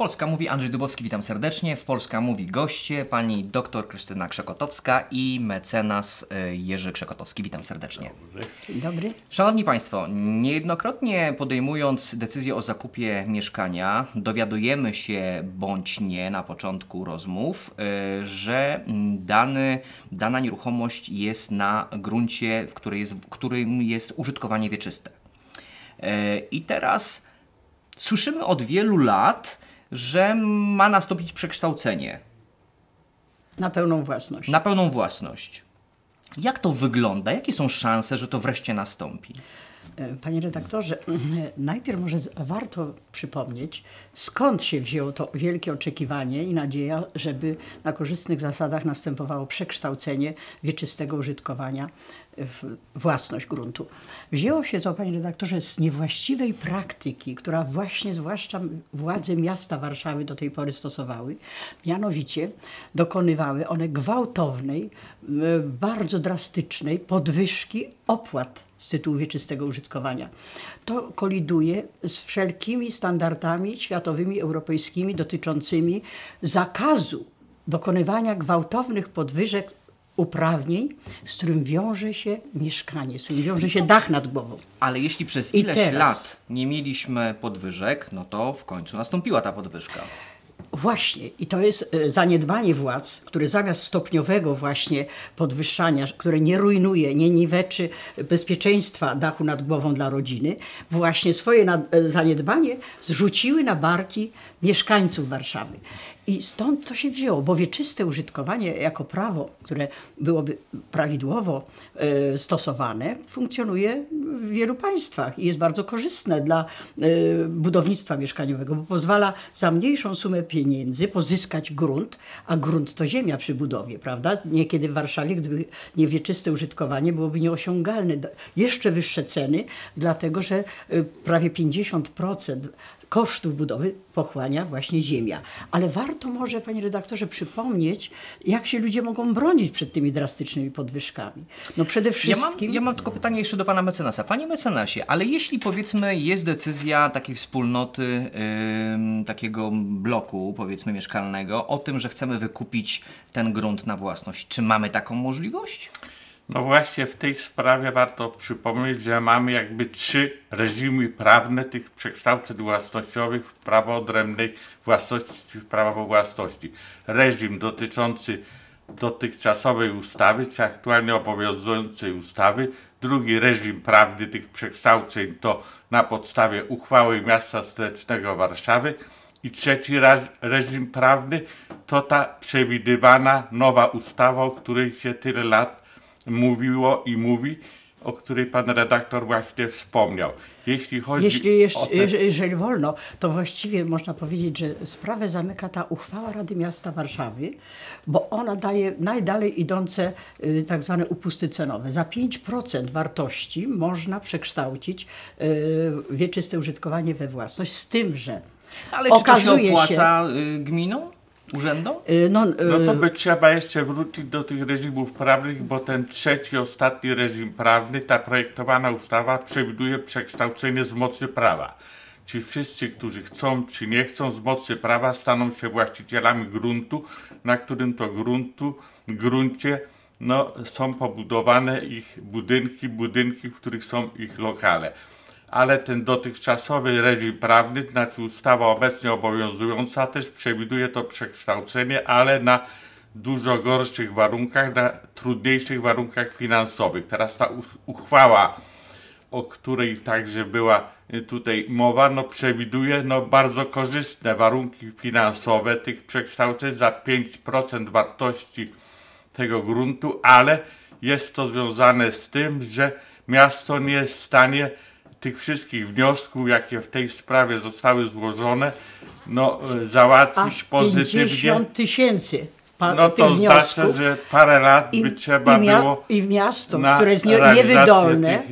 Polska Mówi, Andrzej Dubowski, witam serdecznie. W Polska Mówi goście, pani dr Krystyna Krzekotowska i mecenas y, Jerzy Krzekotowski. Witam serdecznie. Dzień dobry. Szanowni Państwo, niejednokrotnie podejmując decyzję o zakupie mieszkania, dowiadujemy się bądź nie na początku rozmów, y, że dany, dana nieruchomość jest na gruncie, w, której jest, w którym jest użytkowanie wieczyste. Y, I teraz słyszymy od wielu lat, że ma nastąpić przekształcenie Na pełną własność. na pełną własność. Jak to wygląda? Jakie są szanse, że to wreszcie nastąpi? E, Panie redaktorze, najpierw może warto przypomnieć, skąd się wzięło to wielkie oczekiwanie i nadzieja, żeby na korzystnych zasadach następowało przekształcenie wieczystego użytkowania własność gruntu. Wzięło się to, panie redaktorze, z niewłaściwej praktyki, która właśnie zwłaszcza władze miasta Warszawy do tej pory stosowały. Mianowicie dokonywały one gwałtownej, bardzo drastycznej podwyżki opłat z tytułu wieczystego użytkowania. To koliduje z wszelkimi standardami światowymi, europejskimi dotyczącymi zakazu dokonywania gwałtownych podwyżek uprawnień, z którym wiąże się mieszkanie, z którym wiąże się dach nad głową. Ale jeśli przez ileś teraz? lat nie mieliśmy podwyżek, no to w końcu nastąpiła ta podwyżka. Właśnie, i to jest e, zaniedbanie władz, które zamiast stopniowego właśnie podwyższania, które nie rujnuje, nie niweczy bezpieczeństwa dachu nad głową dla rodziny, właśnie swoje e, zaniedbanie zrzuciły na barki mieszkańców Warszawy. I stąd to się wzięło, bo wieczyste użytkowanie jako prawo, które byłoby prawidłowo e, stosowane, funkcjonuje w wielu państwach i jest bardzo korzystne dla e, budownictwa mieszkaniowego, bo pozwala za mniejszą sumę pieniędzy pozyskać grunt, a grunt to ziemia przy budowie, prawda? Niekiedy w Warszawie, gdyby nie wieczyste użytkowanie, byłoby nieosiągalne. Jeszcze wyższe ceny, dlatego że e, prawie 50% kosztów budowy pochłania właśnie ziemia. Ale warto może, panie redaktorze, przypomnieć, jak się ludzie mogą bronić przed tymi drastycznymi podwyżkami. No przede Ja wszystkim... mam, ja mam tylko pytanie jeszcze do pana mecenasa. Panie mecenasie, ale jeśli powiedzmy jest decyzja takiej wspólnoty, ym, takiego bloku powiedzmy mieszkalnego o tym, że chcemy wykupić ten grunt na własność, czy mamy taką możliwość? No właśnie w tej sprawie warto przypomnieć, że mamy jakby trzy reżimy prawne tych przekształceń własnościowych w prawo odrębnej własności czy w prawo własności. Reżim dotyczący dotychczasowej ustawy czy aktualnie obowiązującej ustawy. Drugi reżim prawny tych przekształceń to na podstawie uchwały miasta stołecznego Warszawy. I trzeci reżim prawny to ta przewidywana nowa ustawa, o której się tyle lat mówiło i mówi, o której pan redaktor właśnie wspomniał. Jeśli chodzi Jeśli jeszcze, o te... jeże- jeżeli wolno, to właściwie można powiedzieć, że sprawę zamyka ta uchwała Rady Miasta Warszawy, bo ona daje najdalej idące y, tak zwane upusty cenowe. Za 5% wartości można przekształcić y, wieczyste użytkowanie we własność, z tym, że Ale czy to się Okazuje się- opłaca y, gminom, urzędom? y, no, y, No to by trzeba jeszcze wrócić do tych reżimów prawnych, bo ten trzeci, ostatni reżim prawny, ta projektowana ustawa przewiduje przekształcenie z mocy prawa. Ci wszyscy, którzy chcą czy nie chcą z mocy prawa staną się właścicielami gruntu, na którym to gruntu, gruncie no, są pobudowane ich budynki, budynki, w których są ich lokale ale ten dotychczasowy reżim prawny, znaczy ustawa obecnie obowiązująca, też przewiduje to przekształcenie, ale na dużo gorszych warunkach, na trudniejszych warunkach finansowych. Teraz ta uchwała, o której także była y, tutaj mowa, no przewiduje no bardzo korzystne warunki finansowe tych przekształceń za 5% wartości tego gruntu, ale jest to związane z tym, że miasto nie jest w stanie tych wszystkich wniosków, jakie w tej sprawie zostały złożone, no, e, załatwić aż pozytywnie. 50 tysięcy. Pa, No to znaczy, że parę lat by trzeba i, było i miasto, na które jest nie, niewydolne,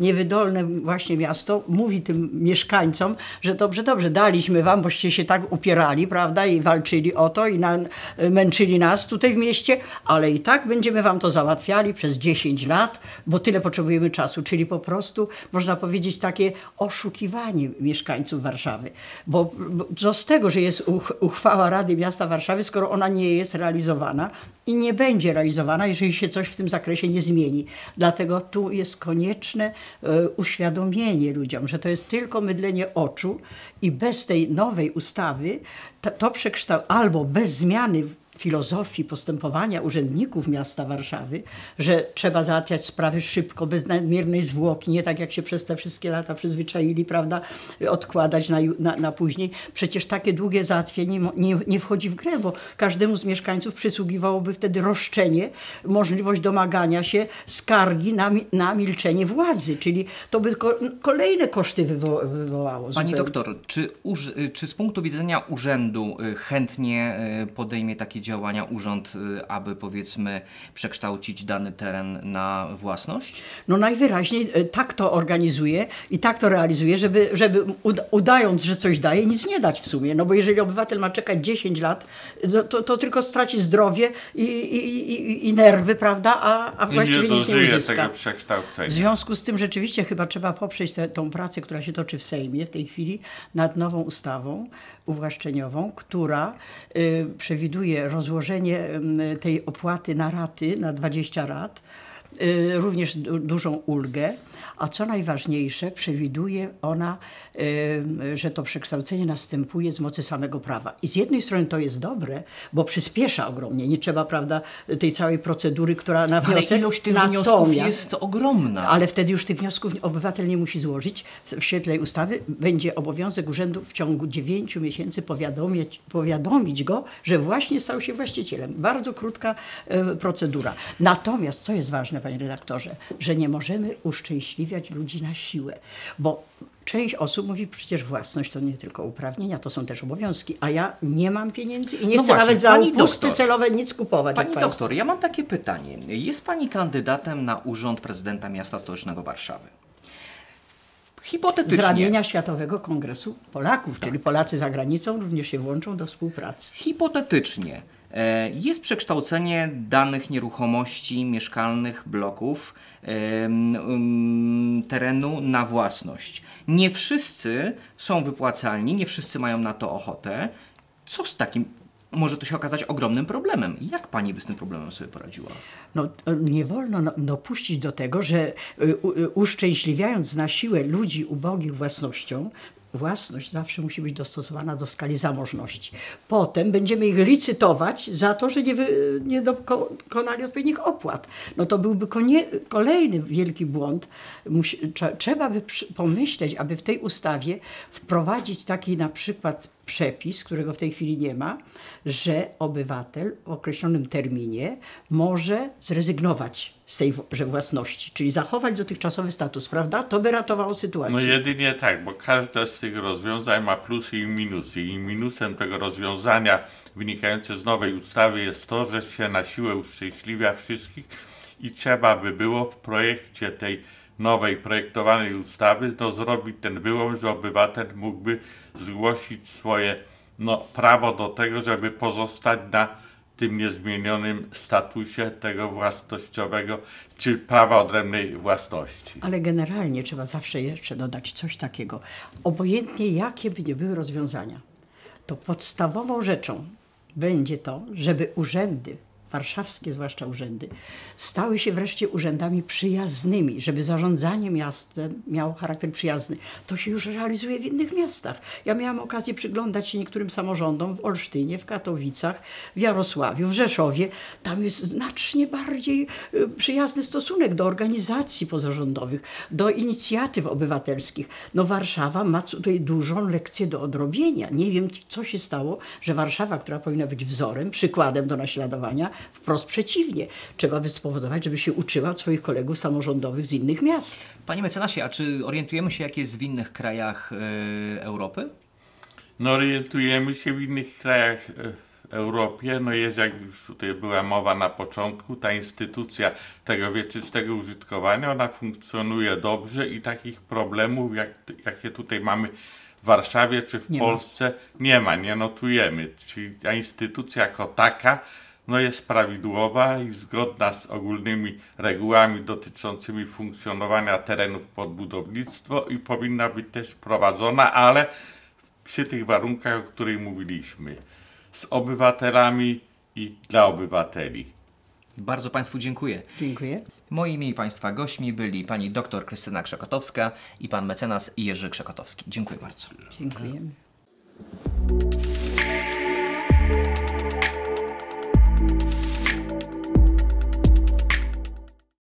niewydolne właśnie miasto mówi tym mieszkańcom, że dobrze, dobrze, daliśmy wam, boście się tak upierali, prawda, i walczyli o to i na, męczyli nas tutaj w mieście, ale i tak będziemy wam to załatwiali przez 10 lat, bo tyle potrzebujemy czasu, czyli po prostu można powiedzieć takie oszukiwanie mieszkańców Warszawy. Bo, bo co z tego, że jest uch, uchwała Rady Miasta Warszawy, skoro ona nie jest realizowana i nie będzie realizowana, jeżeli się coś w tym zakresie nie zmieni. Dlatego tu jest konieczne e, uświadomienie ludziom, że to jest tylko mydlenie oczu i bez tej nowej ustawy to, to albo bez zmiany filozofii postępowania urzędników miasta Warszawy, że trzeba załatwiać sprawy szybko, bez nadmiernej zwłoki, nie tak jak się przez te wszystkie lata przyzwyczaili, prawda, odkładać na, na, na później. Przecież takie długie załatwienie nie, nie wchodzi w grę, bo każdemu z mieszkańców przysługiwałoby wtedy roszczenie, możliwość domagania się skargi na, na milczenie władzy, czyli to by ko- kolejne koszty wywo- wywołało. Pani zupełnie. doktor, czy, czy z punktu widzenia urzędu y, chętnie y, podejmie takie działania urząd, y, aby powiedzmy przekształcić dany teren na własność? No najwyraźniej e, tak to organizuje i tak to realizuje, żeby, żeby uda- udając, że coś daje, nic nie dać w sumie. No bo jeżeli obywatel ma czekać 10 lat, to, to, tylko straci zdrowie i, i, i, i nerwy, prawda, a, a I nie właściwie nic nie uzyska. tego W związku z tym rzeczywiście chyba trzeba poprzeć tę pracę, która się toczy w Sejmie w tej chwili nad nową ustawą uwłaszczeniową, która y, przewiduje rozłożenie y, tej opłaty na raty, na 20 rat, również du, dużą ulgę, a co najważniejsze, przewiduje ona, y, że to przekształcenie następuje z mocy samego prawa. I z jednej strony to jest dobre, bo przyspiesza ogromnie. Nie trzeba, prawda, tej całej procedury, która na Ale wniosek... ilość tych wniosków jest ogromna. ale wtedy już tych wniosków obywatel nie musi złożyć. W świetle ustawy będzie obowiązek urzędu w ciągu 9 miesięcy powiadomić, powiadomić go, że właśnie stał się właścicielem. Bardzo krótka e, procedura. Natomiast, co jest ważne, panie redaktorze, że nie możemy uszczęśliwiać ludzi na siłę, bo Część osób mówi przecież własność to nie tylko uprawnienia, to są też obowiązki, a ja nie mam pieniędzy i nie No chcę właśnie, nawet za upusty celowe nic kupować. Pani doktor, ja mam takie pytanie. Jest Pani kandydatem na urząd prezydenta miasta stołecznego Warszawy. Z Hipotetycznie. ramienia Światowego Kongresu Polaków, czyli Polacy za granicą również się włączą do współpracy. Hipotetycznie e, jest przekształcenie danych nieruchomości mieszkalnych bloków em, terenu na własność. Nie wszyscy są wypłacalni, nie wszyscy mają na to ochotę. Co z takim? Może to się okazać ogromnym problemem. Jak pani by z tym problemem sobie poradziła? No, nie wolno no- dopuścić do tego, że u- y, uszczęśliwiając na siłę ludzi ubogich własnością, własność zawsze musi być dostosowana do skali zamożności. Potem będziemy ich licytować za to, że nie, wy, nie dokonali odpowiednich opłat. No to byłby konie, kolejny wielki błąd. Musi, trze- trzeba by pomyśleć, aby w tej ustawie wprowadzić taki na przykład przepis, którego w tej chwili nie ma, że obywatel w określonym terminie może zrezygnować z tej że własności, czyli zachować dotychczasowy status, prawda? To by ratowało sytuację. No jedynie tak, bo każde z tych rozwiązań ma plusy i minusy. I minusem tego rozwiązania wynikające z nowej ustawy jest to, że się na siłę uszczęśliwia wszystkich i trzeba by było w projekcie tej nowej projektowanej ustawy no, zrobić ten wyłom, że obywatel mógłby zgłosić swoje no, prawo do tego, żeby pozostać na tym niezmienionym statusie tego własnościowego, czy prawa odrębnej własności. Ale generalnie trzeba zawsze jeszcze dodać coś takiego. Obojętnie jakie by nie były rozwiązania, to podstawową rzeczą będzie to, żeby urzędy, warszawskie zwłaszcza urzędy, stały się wreszcie urzędami przyjaznymi, żeby zarządzanie miastem miało charakter przyjazny. To się już realizuje w innych miastach. Ja miałam okazję przyglądać się niektórym samorządom w Olsztynie, w Katowicach, w Jarosławiu, w Rzeszowie. Tam jest znacznie bardziej y, przyjazny stosunek do organizacji pozarządowych, do inicjatyw obywatelskich. No Warszawa ma tutaj dużą lekcję do odrobienia. Nie wiem, co się stało, że Warszawa, która powinna być wzorem, przykładem do naśladowania, wprost przeciwnie. Trzeba by spowodować, żeby się uczyła od swoich kolegów samorządowych z innych miast. Panie mecenasie, a czy orientujemy się, jak jest w innych krajach e, Europy? No orientujemy się w innych krajach e, Europie. No jest, jak już tutaj była mowa na początku, ta instytucja tego wieczystego użytkowania, ona funkcjonuje dobrze i takich problemów, jak, jakie tutaj mamy w Warszawie czy w Nie ma. Polsce nie ma, nie notujemy. Czyli ta instytucja jako taka no jest prawidłowa i zgodna z ogólnymi regułami dotyczącymi funkcjonowania terenów pod budownictwo i powinna być też prowadzona, ale przy tych warunkach, o których mówiliśmy, z obywatelami i dla obywateli. Bardzo Państwu dziękuję. Dziękuję. Moimi i Państwa gośćmi byli pani dr Krystyna Krzekotowska i pan mecenas Jerzy Krzekotowski. Dziękuję bardzo. Dziękujemy.